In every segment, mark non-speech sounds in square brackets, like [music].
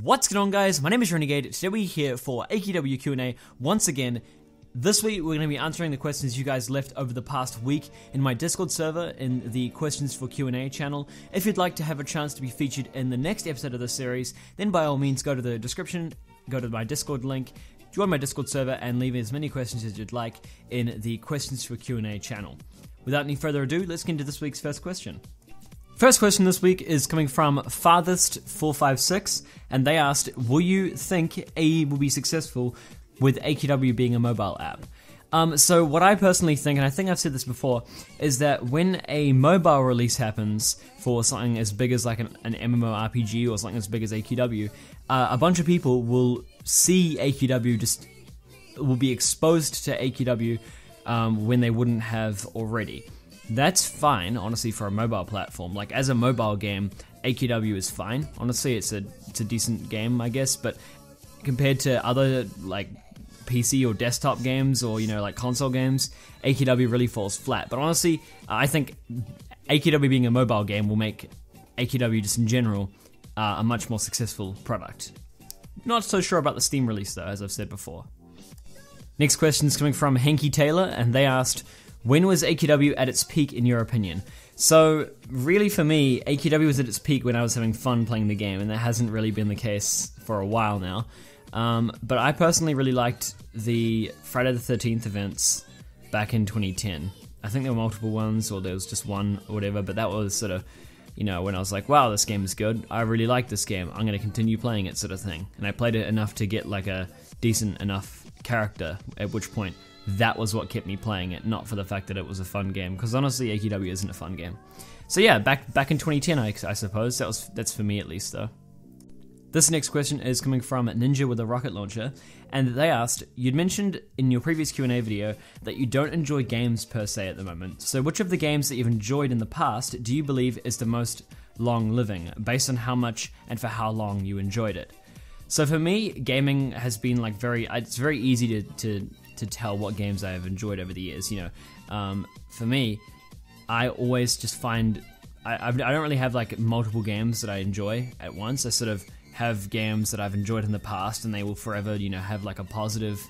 What's going on guys? My name is Renegade. Today we're here for AQW Q&A once again. This week we're going to be answering the questions you guys left over the past week in my Discord server in the Questions for Q&A channel. If you'd like to have a chance to be featured in the next episode of the series, then by all means go to the description, go to my Discord link, join my Discord server and leave as many questions as you'd like in the Questions for Q&A channel. Without any further ado, let's get into this week's first question. First question this week is coming from Farthest456, and they asked, Will you think AE will be successful with AQW being a mobile app? Um, so, what I personally think, and I think I've said this before, is that when a mobile release happens for something as big as like an, an MMORPG or something as big as AQW, uh, a bunch of people will see AQW just will be exposed to AQW um, when they wouldn't have already. That's fine, honestly, for a mobile platform. Like as a mobile game, AQW is fine. Honestly, it's a it's a decent game, I guess. But compared to other like PC or desktop games or you know like console games, AQW really falls flat. But honestly, I think AQW being a mobile game will make AQW just in general uh, a much more successful product. Not so sure about the Steam release though, as I've said before. Next question is coming from Henky Taylor, and they asked, when was AQW at its peak, in your opinion? So, really, for me, AQW was at its peak when I was having fun playing the game, and that hasn't really been the case for a while now. Um, but I personally really liked the Friday the 13th events back in 2010. I think there were multiple ones, or there was just one, or whatever, but that was sort of, you know, when I was like, wow, this game is good. I really like this game. I'm going to continue playing it, sort of thing. And I played it enough to get like a decent enough character, at which point that was what kept me playing it, not for the fact that it was a fun game. Because honestly, AQW isn't a fun game. So yeah, back back in 2010, I, I suppose that was that's for me at least though. This next question is coming from Ninja with a rocket launcher, and they asked, you'd mentioned in your previous Q&A video that you don't enjoy games per se at the moment. So which of the games that you've enjoyed in the past do you believe is the most long living, based on how much and for how long you enjoyed it? So for me, gaming has been like very, it's very easy to, to to tell what games I have enjoyed over the years. You know, um, for me, I always just find I, I don't really have like multiple games that I enjoy at once. I sort of have games that I've enjoyed in the past, and they will forever, you know, have like a positive,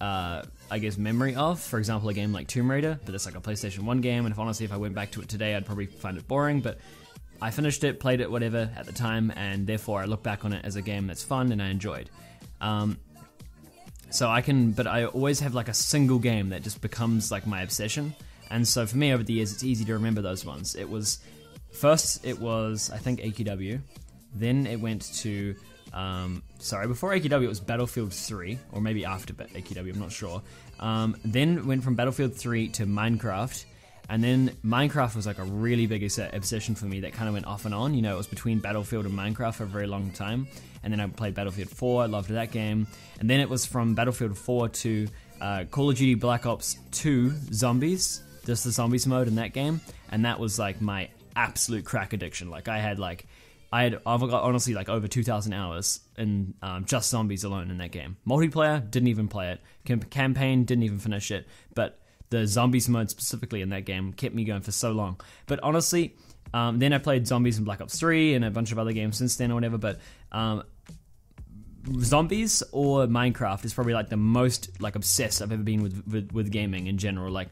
uh, I guess, memory of. For example, a game like Tomb Raider, but it's like a PlayStation One game, and if honestly, if I went back to it today, I'd probably find it boring. But I finished it, played it, whatever at the time, and therefore I look back on it as a game that's fun and I enjoyed. Um, so I can, but I always have like a single game that just becomes like my obsession. And so for me over the years, it's easy to remember those ones. It was first, it was I think AQW, then it went to um, sorry before AQW it was Battlefield 3 or maybe after AQW, I'm not sure. Um, then went from Battlefield 3 to Minecraft. And then Minecraft was like a really big obsession for me that kind of went off and on. You know, it was between Battlefield and Minecraft for a very long time and then I played Battlefield 4. I loved that game, and then it was from Battlefield 4 to uh, Call of Duty Black Ops 2 Zombies, just the zombies mode in that game, and that was like my absolute crack addiction. Like I had like I had I've got honestly like over 2,000 hours in um, just zombies alone in that game. Multiplayer didn't even play it. Camp- campaign didn't even finish it. But the zombies mode specifically in that game kept me going for so long. But honestly, um, then I played Zombies in Black Ops 3 and a bunch of other games since then or whatever. But um, Zombies or Minecraft is probably like the most like obsessed I've ever been with, with, with gaming in general. Like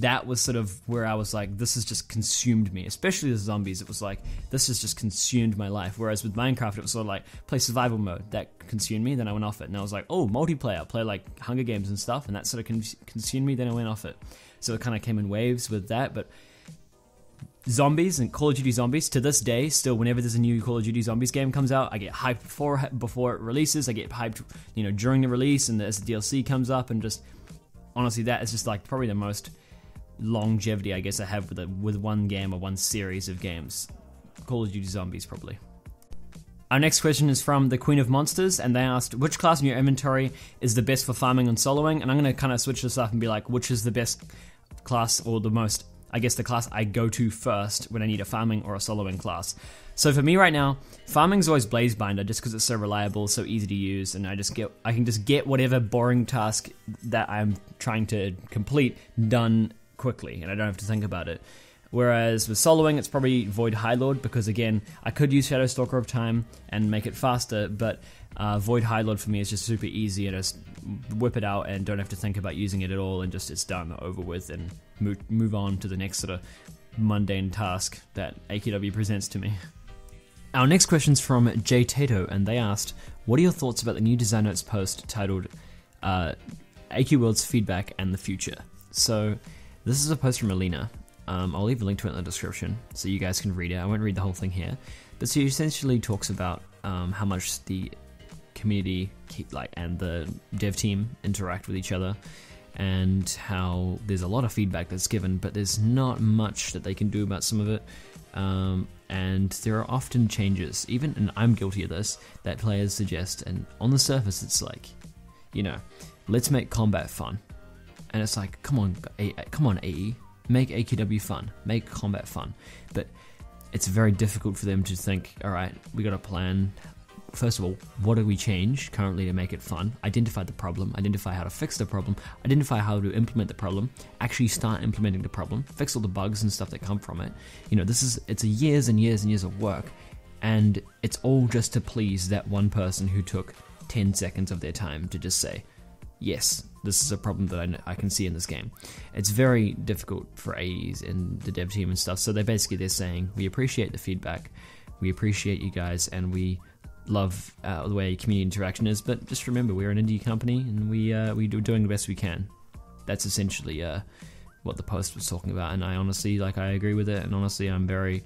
that was sort of where I was like, this has just consumed me. Especially the zombies, it was like this has just consumed my life. Whereas with Minecraft, it was sort of like play survival mode that consumed me. Then I went off it, and I was like, oh, multiplayer, play like Hunger Games and stuff, and that sort of con- consumed me. Then I went off it. So it kind of came in waves with that, but zombies and Call of Duty Zombies to this day, still whenever there's a new Call of Duty Zombies game comes out, I get hyped before before it releases. I get hyped, you know, during the release and as the DLC comes up, and just honestly, that is just like probably the most longevity I guess I have with a, with one game or one series of games. Call of Duty Zombies probably. Our next question is from the Queen of Monsters, and they asked which class in your inventory is the best for farming and soloing. And I'm going to kind of switch this up and be like, which is the best class or the most I guess the class I go to first when I need a farming or a soloing class. So for me right now, farming is always Blazebinder just because it's so reliable, so easy to use, and I just get I can just get whatever boring task that I'm trying to complete done quickly, and I don't have to think about it. Whereas with soloing, it's probably Void High Lord because again, I could use Shadow Stalker of Time and make it faster, but uh, Void High Lord for me is just super easy and just whip it out and don't have to think about using it at all and just it's done, over with, and move, move on to the next sort of mundane task that AQW presents to me. Our next question's from Jay Tato, and they asked, "What are your thoughts about the new design notes post titled uh, AQ World's feedback and the future?" So, this is a post from Alina, um, I'll leave a link to it in the description so you guys can read it. I won't read the whole thing here, but she essentially talks about um, how much the community like and the dev team interact with each other, and how there's a lot of feedback that's given, but there's not much that they can do about some of it. Um, and there are often changes, even and I'm guilty of this, that players suggest, and on the surface it's like, you know, let's make combat fun, and it's like, come on, come on, AE, make AQW fun, make combat fun. But it's very difficult for them to think, all right, we got a plan. First of all, what do we change currently to make it fun? Identify the problem, identify how to fix the problem, identify how to implement the problem, actually start implementing the problem, fix all the bugs and stuff that come from it. You know, this is it's a years and years and years of work, and it's all just to please that one person who took 10 seconds of their time to just say, yes, this is a problem that I, I, can see in this game. It's very difficult for AEs and the dev team and stuff. So they basically they're saying we appreciate the feedback, we appreciate you guys, and we love uh, the way community interaction is. But just remember, we're an indie company, and we uh, we do doing the best we can. That's essentially uh, what the post was talking about, and I honestly like I agree with it. And honestly, I'm very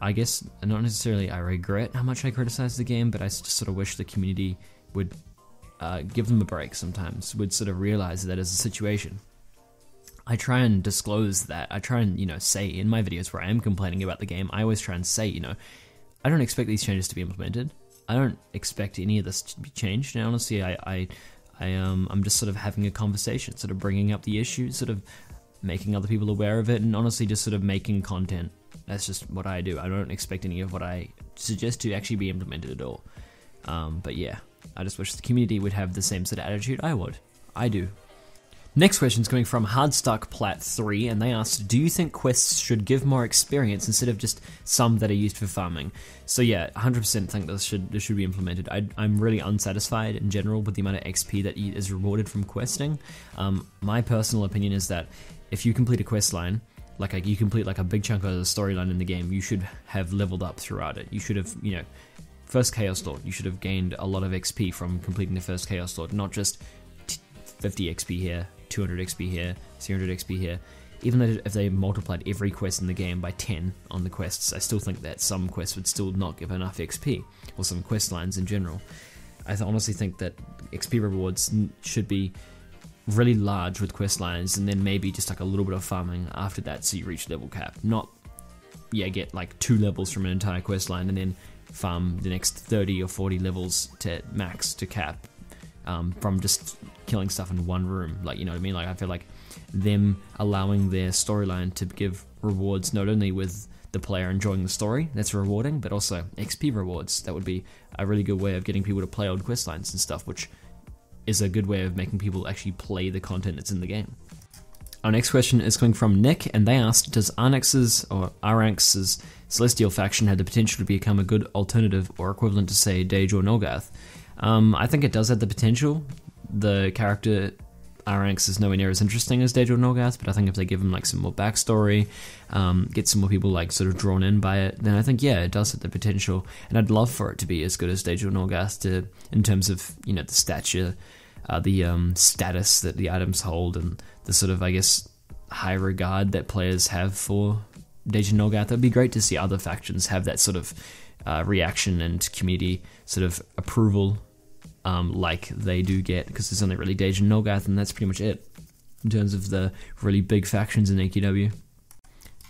I guess not necessarily I regret how much I criticized the game, but I just sort of wish the community would uh, give them a break sometimes, would sort of realize that as a situation. I try and disclose that. I try and, you know, say in my videos where I am complaining about the game, I always try and say, you know, I don't expect these changes to be implemented. I don't expect any of this to be changed. And honestly, I, I, I um, I'm just sort of having a conversation, sort of bringing up the issue, sort of making other people aware of it, and honestly, just sort of making content. That's just what I do. I don't expect any of what I suggest to actually be implemented at all. Um, but yeah, I just wish the community would have the same sort of attitude I would. I do. Next question is coming from Hardstuck Plat 3, and they asked, Do you think quests should give more experience instead of just some that are used for farming? So yeah, 100% think this should this should be implemented. I, am really unsatisfied in general with the amount of XP that is rewarded from questing. Um, my personal opinion is that if you complete a quest line, like you complete like a big chunk of the storyline in the game, you should have leveled up throughout it. You should have, you know, first Chaos Lord, you should have gained a lot of XP from completing the first Chaos Lord, not just 50 XP here, 200 XP here, 300 XP here. Even though if they multiplied every quest in the game by 10 on the quests, I still think that some quests would still not give enough XP, or some quest lines in general. I honestly think that XP rewards should be really large with quest lines, and then maybe just like a little bit of farming after that so you reach level cap. Not, yeah, get like two levels from an entire quest line and then farm the next 30 or 40 levels to max to cap um, from just killing stuff in one room. Like, you know what I mean? Like, I feel like them allowing their storyline to give rewards not only with the player enjoying the story, that's rewarding, but also XP rewards. That would be a really good way of getting people to play old quest lines and stuff, which is a good way of making people actually play the content that's in the game. Our next question is coming from Nick, and they asked Does Arnex's or Aranx's Celestial faction have the potential to become a good alternative or equivalent to, say, Dage or Nulgath? Um, I think it does have the potential. The character Aranx is nowhere near as interesting as Dage or Nulgath, but I think if they give him like some more backstory, um, get some more people like sort of drawn in by it, then I think yeah, it does have the potential, and I'd love for it to be as good as Dage or Nulgath to in terms of you know the stature uh, the um, status that the items hold and the sort of, I guess, high regard that players have for Deja Nulgath. It'd be great to see other factions have that sort of uh, reaction and community sort of approval um, like they do get, because there's only really Deja Nulgath, and that's pretty much it in terms of the really big factions in AQW.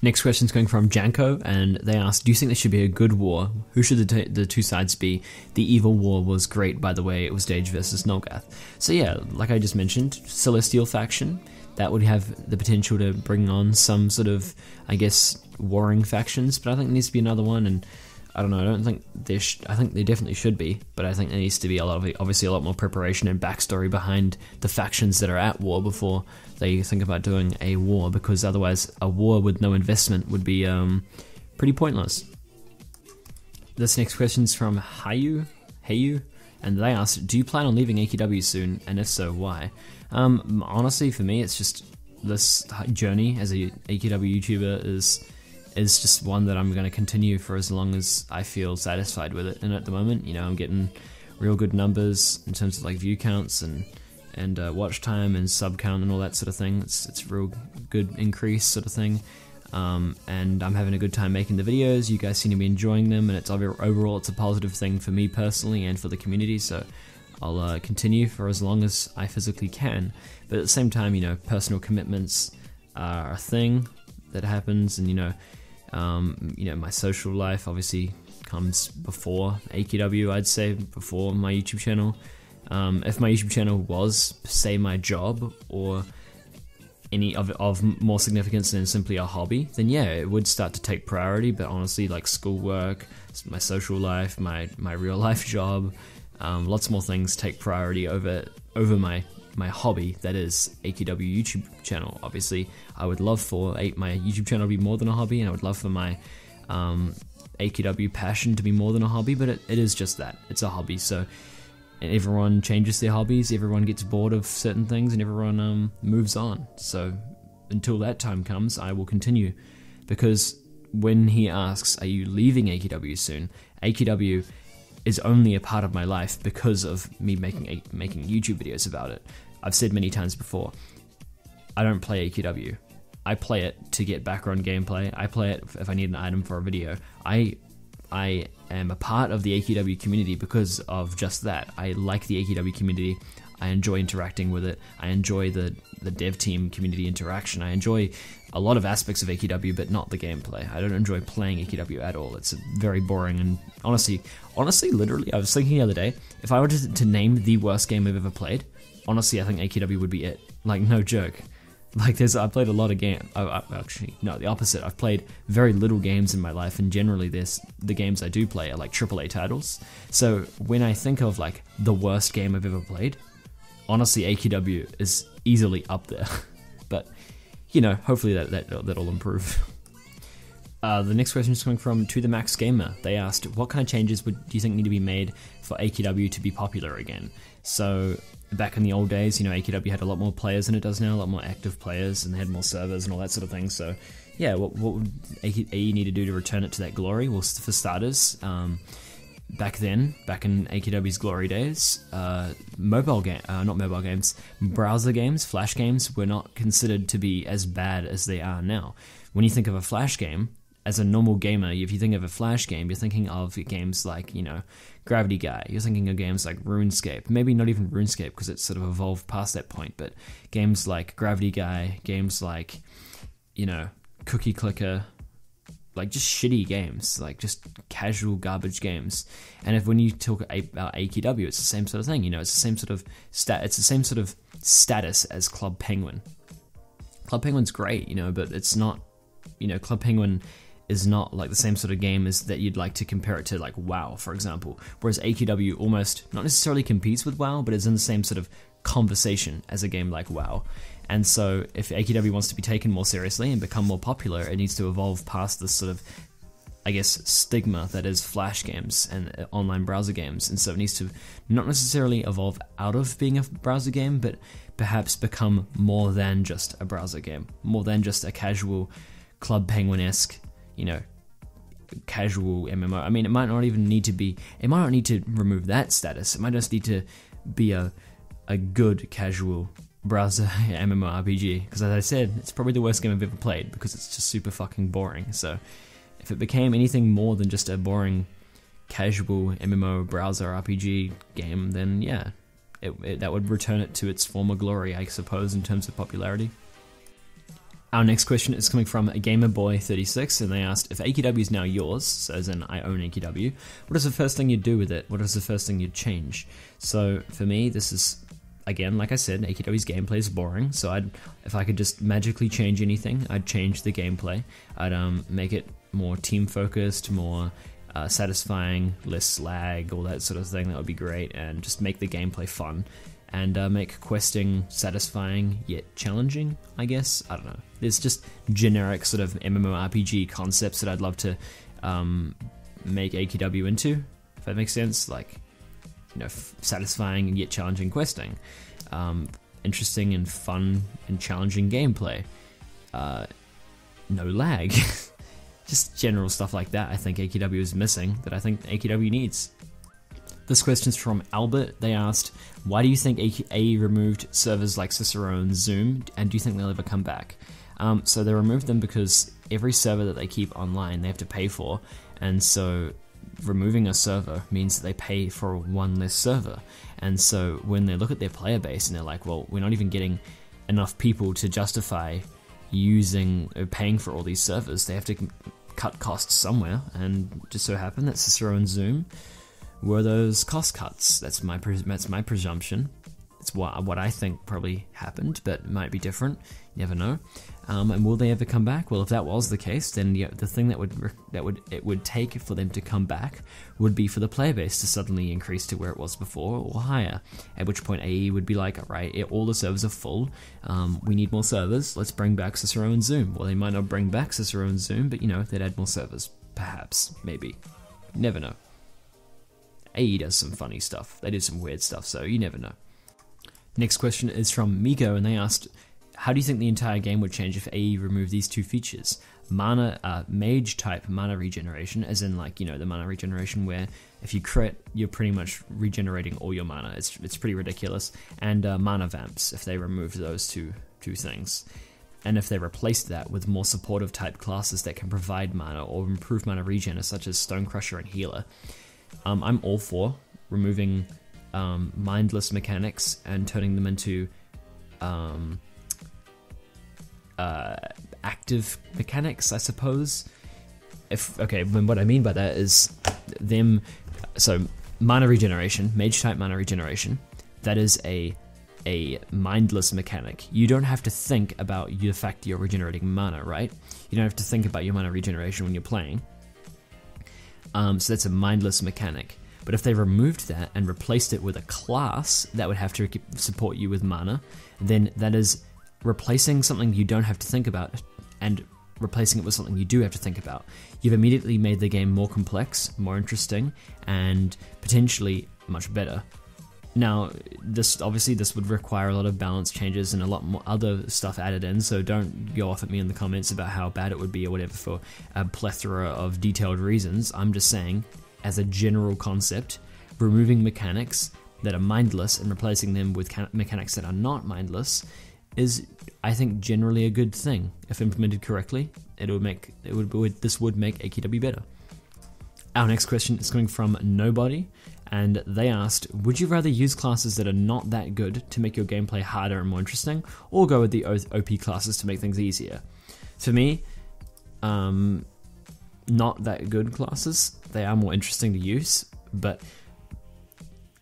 Next question is coming from Janko, and they ask, "Do you think there should be a good war? Who should the, the two sides be? The evil war was great, by the way. It was Dage versus Nulgath. So yeah, like I just mentioned, Celestial faction that would have the potential to bring on some sort of, I guess, warring factions. But I think there needs to be another one, and I don't know. I don't think there. Sh- I think there definitely should be, but I think there needs to be a lot of obviously a lot more preparation and backstory behind the factions that are at war before they think about doing a war. Because otherwise, a war with no investment would be um, pretty pointless. This next question is from Hayu, Hayu, and they asked, "Do you plan on leaving AQW soon? And if so, why?" Um, honestly, for me, it's just this journey as a AQW YouTuber is is just one that I'm going to continue for as long as I feel satisfied with it. And at the moment, you know, I'm getting real good numbers in terms of like view counts and and uh, watch time and sub count and all that sort of thing. It's it's real good increase sort of thing. Um, and I'm having a good time making the videos. You guys seem to be enjoying them, and it's overall it's a positive thing for me personally and for the community. So I'll uh, continue for as long as I physically can. But at the same time, you know, personal commitments are a thing that happens, and you know, um, you know, my social life obviously comes before AQW. I'd say before my YouTube channel. Um, if my YouTube channel was, say, my job or any of of more significance than simply a hobby, then yeah, it would start to take priority. But honestly, like schoolwork, my social life, my my real [laughs] life job, um, lots more things take priority over over my my hobby that is AQW YouTube channel. Obviously, I would love for my YouTube channel to be more than a hobby, and I would love for my um, AQW passion to be more than a hobby, but it, it is just that. It's a hobby. So everyone changes their hobbies, everyone gets bored of certain things, and everyone um, moves on. So until that time comes, I will continue. Because when he asks, Are you leaving AQW soon? AQW is only a part of my life because of me making making YouTube videos about it. I've said many times before, I don't play AQW. I play it to get background gameplay. I play it if I need an item for a video. I I am a part of the AQW community because of just that. I like the AQW community. I enjoy interacting with it. I enjoy the the dev team community interaction. I enjoy a lot of aspects of AQW, but not the gameplay. I don't enjoy playing AQW at all. It's very boring and honestly, honestly, literally, I was thinking the other day, if I were to, to name the worst game I've ever played, honestly, I think AQW would be it. Like no joke. [laughs] Like there's, I played a lot of games. Oh, uh, actually, no, the opposite. I've played very little games in my life, and generally, this the games I do play are like AAA titles. So when I think of like the worst game I've ever played, honestly, AQW is easily up there. [laughs] but you know, hopefully that, that that'll improve. Uh, the next question is coming from To The Max Gamer. They asked, what kind of changes would do you think need to be made for AQW to be popular again? So back in the old days, you know, AQW had a lot more players than it does now, a lot more active players, and they had more servers and all that sort of thing. So yeah, what, what would AE need to do to return it to that glory? Well, for starters, um, back then, back in AQW's glory days, uh, mobile game, uh, not mobile games, browser games, flash games were not considered to be as bad as they are now. When you think of a flash game, as a normal gamer, if you think of a flash game, you're thinking of games like you know Gravity Guy. You're thinking of games like RuneScape. Maybe not even RuneScape because it's sort of evolved past that point, but games like Gravity Guy, games like you know Cookie Clicker, like just shitty games, like just casual garbage games. And if when you talk about AQW, it's the same sort of thing. You know, it's the same sort of stat. It's the same sort of status as Club Penguin. Club Penguin's great, you know, but it's not. You know, Club Penguin is not like the same sort of game as that you'd like to compare it to like WoW, for example. Whereas AQW almost not necessarily competes with WoW, but is in the same sort of conversation as a game like WoW. And so, if AQW wants to be taken more seriously and become more popular, it needs to evolve past this sort of, I guess, stigma that is Flash games and uh, online browser games. And so, it needs to not necessarily evolve out of being a browser game, but perhaps become more than just a browser game, more than just a casual Club Penguin esque, you know, casual MMO. I mean, it might not even need to be, it might not need to remove that status. It might just need to be a, a good casual browser [laughs] MMORPG because, as I said, it's probably the worst game I've ever played because it's just super fucking boring. So, if it became anything more than just a boring, casual MMO browser RPG game, then yeah, it, it, that would return it to its former glory, I suppose, in terms of popularity. Our next question is coming from a GamerBoy36, and they asked if AQW is now yours, so as in I own AQW, what is the first thing you'd do with it? What is the first thing you'd change? So for me, this is again, like I said, AQW's gameplay is boring. So I'd, if I could just magically change anything, I'd change the gameplay. I'd um, make it more team focused, more uh, satisfying, less lag, all that sort of thing. That would be great, and just make the gameplay fun and uh, make questing satisfying yet challenging. I guess I don't know. There's just generic sort of MMORPG concepts that I'd love to um, make AQW into, if that makes sense. Like you know, f- satisfying and yet challenging questing, um, interesting and fun and challenging gameplay, uh, no lag. [laughs] just general stuff like that. I think AQW is missing that I think AQW needs. This question's from Albert. They asked, why do you think AE removed servers like Cicero and Zhoom, and do you think they'll ever come back? Um, so they removed them because every server that they keep online they have to pay for, and so removing a server means that they pay for one less server. And so when they look at their player base and they're like, well, we're not even getting enough people to justify using or paying for all these servers, they have to cut costs somewhere. And just so happened that Cicero and Zhoom were those cost cuts. That's my that's my presumption. It's what what I think probably happened, but might be different. You never know. Um, and will they ever come back? Well, if that was the case, then the, the thing that would that would it would take for them to come back would be for the player base to suddenly increase to where it was before or higher. At which point, AE would be like, all right, all the servers are full. Um, we need more servers. Let's bring back Cicero and Zhoom. Well, they might not bring back Cicero and Zhoom, but you know they'd add more servers, perhaps, maybe. Never know. AE does some funny stuff. They do some weird stuff, so you never know. Next question is from Miko, and they asked, "How do you think the entire game would change if AE removed these two features? Mana, uh, mage type mana regeneration, as in like you know the mana regeneration where if you crit, you're pretty much regenerating all your mana. It's it's pretty ridiculous. And uh, mana vamps, if they removed those two two things." and if they replaced that with more supportive type classes that can provide mana or improve mana regen, such as Stonecrusher and Healer, um, I'm all for removing um, mindless mechanics and turning them into um, uh, active mechanics, I suppose. If okay, what I mean by that is them. So mana regeneration, mage type mana regeneration. That is a a mindless mechanic. You don't have to think about the fact you're regenerating mana, right? You don't have to think about your mana regeneration when you're playing. Um, so that's a mindless mechanic. But if they removed that and replaced it with a class that would have to support you with mana, then that is replacing something you don't have to think about and replacing it with something you do have to think about. You've immediately made the game more complex, more interesting, and potentially much better. Now, this obviously this would require a lot of balance changes and a lot more other stuff added in. So don't go off at me in the comments about how bad it would be or whatever for a plethora of detailed reasons. I'm just saying, as a general concept, removing mechanics that are mindless and replacing them with mechanics that are not mindless is, I think, generally a good thing if implemented correctly. It would make it would this would make AQW better. Our next question is coming from Nobody, and they asked Would you rather use classes that are not that good to make your gameplay harder and more interesting, or go with the OP classes to make things easier? For me, um, not that good classes. They are more interesting to use, but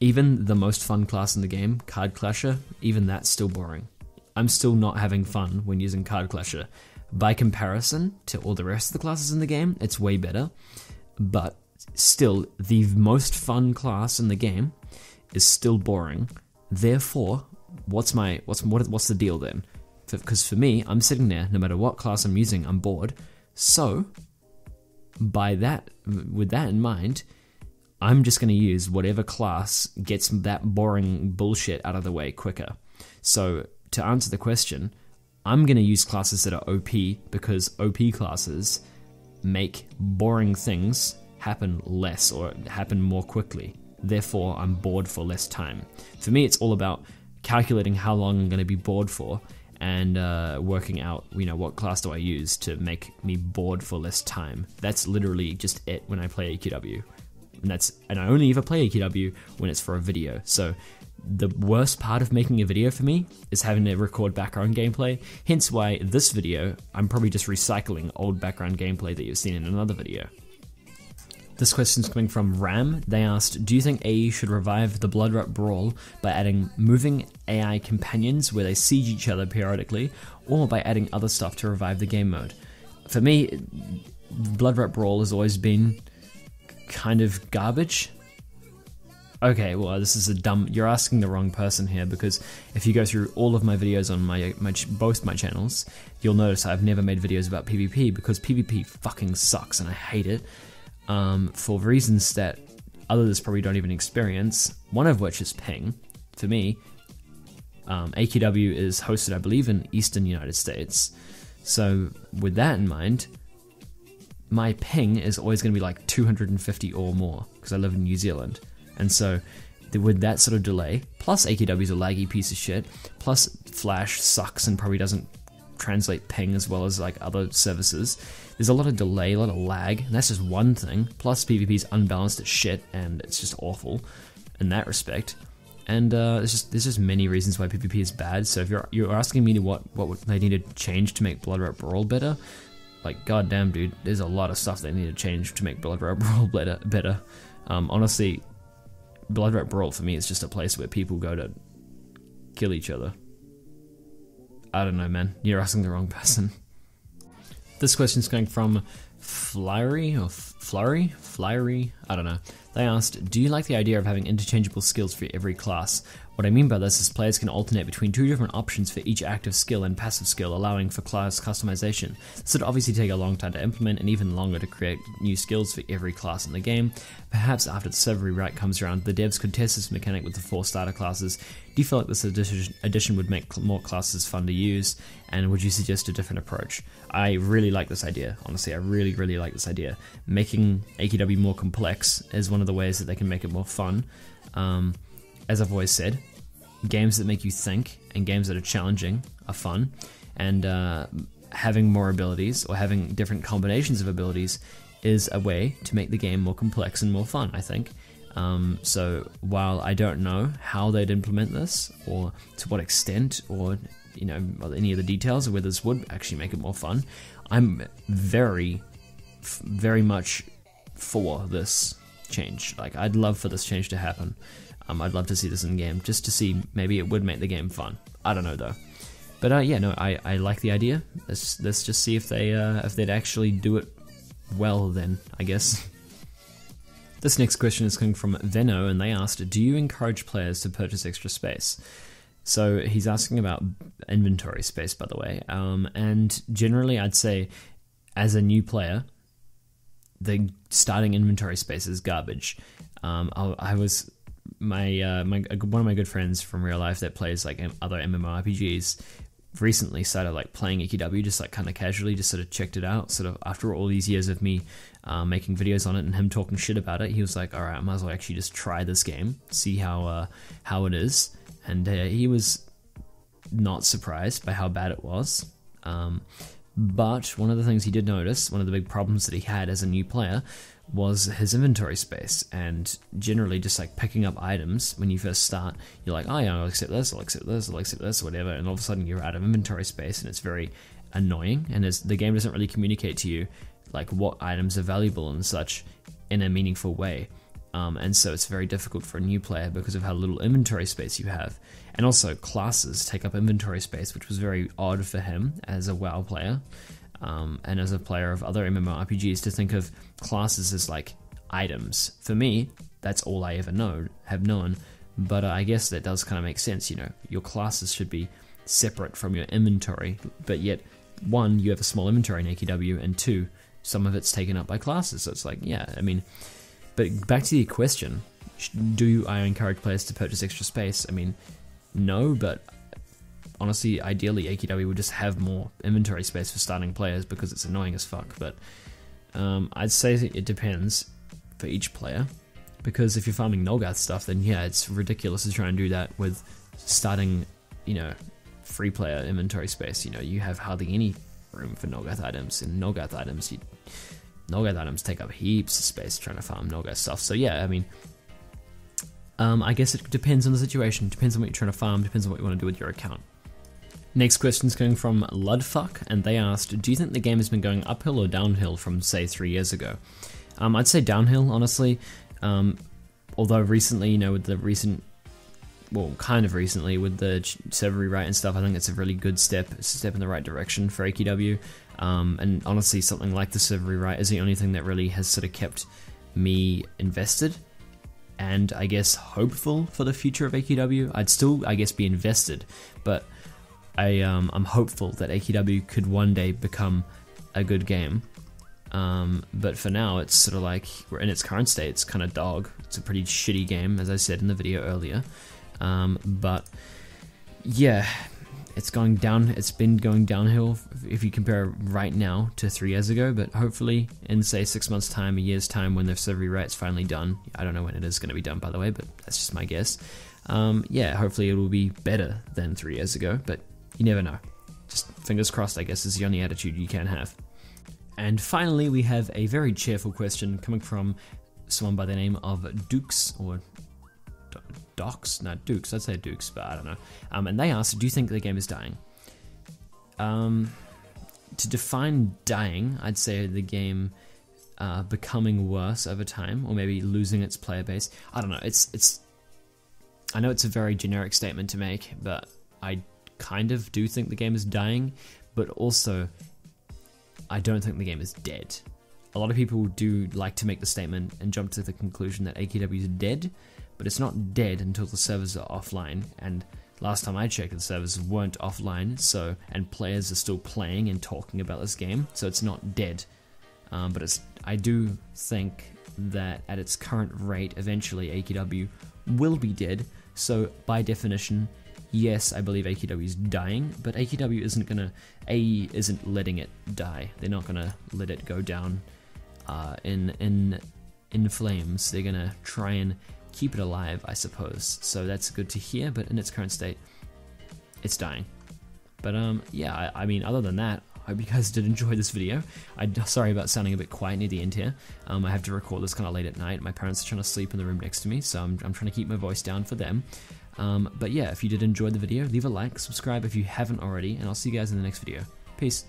even the most fun class in the game, Card Clasher, even that's still boring. I'm still not having fun when using Card Clasher. By comparison to all the rest of the classes in the game, it's way better but still, the most fun class in the game is still boring. Therefore, what's my what's what, what's the deal then? Because for me, I'm sitting there, no matter what class I'm using, I'm bored. So, by that, with that in mind, I'm just going to use whatever class gets that boring bullshit out of the way quicker. So, to answer the question, I'm going to use classes that are OP because OP classes make boring things happen less or happen more quickly. Therefore, I'm bored for less time. For me, it's all about calculating how long I'm going to be bored for and uh, working out, you know, what class do I use to make me bored for less time. That's literally just it when I play AQW. And that's and I only ever play AQW when it's for a video. So the worst part of making a video for me is having to record background gameplay, hence why this video, I'm probably just recycling old background gameplay that you've seen in another video. This question is coming from Ram. They asked, Do you think AE should revive the Bludrut Brawl by adding moving AI companions where they siege each other periodically, or by adding other stuff to revive the game mode? For me, Bludrut Brawl has always been kind of garbage. Okay, well, this is a dumb. You're asking the wrong person here because if you go through all of my videos on my, my both my channels, you'll notice I've never made videos about PvP because PvP fucking sucks and I hate it um, for reasons that others probably don't even experience. One of which is ping. For me, um, is hosted, I believe, in Eastern United States. So with that in mind, my ping is always going to be like 250 or more because I live in New Zealand. And so with that sort of delay, plus AQW is a laggy piece of shit, plus Flash sucks and probably doesn't translate ping as well as like other services. There's a lot of delay, a lot of lag, and that's just one thing. Plus PvP is unbalanced as shit and it's just awful in that respect. And uh, there's just there's just many reasons why PvP is bad. So if you're you're asking me to what what they need to change to make Bludrut Brawl better, like goddamn dude, there's a lot of stuff they need to change to make Bludrut [laughs] Brawl better. Better, um, honestly, Bludrut Brawl for me is just a place where people go to kill each other. I don't know, man. You're asking the wrong person. This question is coming from Flyery or Flurry? Flyery? I don't know. They asked, Do you like the idea of having interchangeable skills for every class? What I mean by this is players can alternate between two different options for each active skill and passive skill, allowing for class customization. This would obviously take a long time to implement and even longer to create new skills for every class in the game. Perhaps after the server rewrite comes around, the devs could test this mechanic with the four starter classes. Do you feel like this addition would make more classes fun to use? And would you suggest a different approach? I really like this idea. Honestly, I really, really like this idea. Making AQW more complex is one of the ways that they can make it more fun. Um, as I've always said, games that make you think and games that are challenging are fun, and uh, having more abilities or having different combinations of abilities is a way to make the game more complex and more fun. I think. Um, so while I don't know how they'd implement this or to what extent or you know any of the details of whether this would actually make it more fun, I'm very, very much for this change. Like I'd love for this change to happen. Um, I'd love to see this in game, just to see maybe it would make the game fun. I don't know though. But uh, yeah, no, I, I like the idea. Let's let's just see if they uh, if they'd actually do it well. Then I guess. [laughs] This next question is coming from Veno, and they asked, "Do you encourage players to purchase extra space?" So he's asking about inventory space, by the way. Um, and generally, I'd say, as a new player, the starting inventory space is garbage. Um, I, I, was my uh, my one of my good friends from real life that plays like other MMORPGs recently started like playing AQW just like kind of casually, just sort of checked it out. Sort of after all these years of me uh, making videos on it and him talking shit about it, he was like, "All right, I might as well actually just try this game, see how uh, how it is." And uh, he was not surprised by how bad it was. Um, but one of the things he did notice, one of the big problems that he had as a new player, was his inventory space. And generally just like picking up items when you first start you're like oh yeah i'll accept this i'll accept this i'll accept this whatever. And all of a sudden you're out of inventory space and it's very annoying. And the game doesn't really communicate to you like what items are valuable and such in a meaningful way. Um, and so it's very difficult for a new player because of how little inventory space you have and also classes take up inventory space which was very odd for him as a wow player um, and as a player of other MMORPGs to think of classes as like items. For me, that's all I ever know have known. But uh, I guess that does kind of make sense. You know, your classes should be separate from your inventory, but yet one, you have a small inventory in AQW, and two, some of it's taken up by classes. So it's like, yeah, I mean, but back to the question: Do I encourage players to purchase extra space? I mean, no, but honestly, ideally, AQW would just have more inventory space for starting players because it's annoying as fuck. But um, I'd say it depends for each player. Because if you're farming Nulgath stuff, then yeah, it's ridiculous to try and do that with starting, you know, free player inventory space. You know, you have hardly any room for Nulgath items. And Nulgath items, you, Nulgath items take up heaps of space trying to farm Nulgath stuff. So yeah, I mean, um, I guess it depends on the situation. Depends on what you're trying to farm. Depends on what you want to do with your account. Next question is coming from Ludfuck, and they asked, "Do you think the game has been going uphill or downhill from say three years ago?" Um, I'd say downhill, honestly. Um, although recently, you know, with the recent, well, kind of recently with the server rewrite and stuff, I think it's a really good step, step in the right direction for AQW. Um, and honestly, something like the server rewrite is the only thing that really has sort of kept me invested and I guess hopeful for the future of AQW. I'd still, I guess, be invested, but I um, I'm hopeful that AQW could one day become a good game. Um, but for now, it's sort of like we're in its current state. It's kind of dog. It's a pretty shitty game, as I said in the video earlier. Um, but yeah, it's going down. It's been going downhill if you compare right now to three years ago. But hopefully, in say six months' time, a year's time, when the server rewrite's finally done, I don't know when it is going to be done, by the way, but that's just my guess. Um, yeah, hopefully it will be better than three years ago. But you never know. Just fingers crossed, I guess, is the only attitude you can have. And finally, we have a very cheerful question coming from someone by the name of Dukes or Docs, no Dukes. I'd say Dukes, but I don't know. Um, and they asked, "Do you think the game is dying?" Um, to define dying, I'd say the game uh, becoming worse over time, or maybe losing its player base. I don't know. It's it's. I know it's a very generic statement to make, but I kind of do think the game is dying, but also I don't think the game is dead. A lot of people do like to make the statement and jump to the conclusion that AQW is dead, but it's not dead until the servers are offline. And last time I checked, the servers weren't offline, so and players are still playing and talking about this game, so it's not dead. Um, but it's I do think that at its current rate, eventually AQW will be dead. So by definition, yes, I believe AQW is dying, but AQW isn't gonna A isn't letting it die. They're not gonna let it go down uh, in in in flames. They're gonna try and keep it alive, I suppose. So that's good to hear. But in its current state, it's dying. But um, yeah, I, I mean, other than that, I hope you guys did enjoy this video. I'm sorry about sounding a bit quiet near the end here. Um, I have to record this kind of late at night. My parents are trying to sleep in the room next to me, so I'm, I'm trying to keep my voice down for them. Um, but yeah, if you did enjoy the video, leave a like, subscribe if you haven't already, and I'll see you guys in the next video. Peace.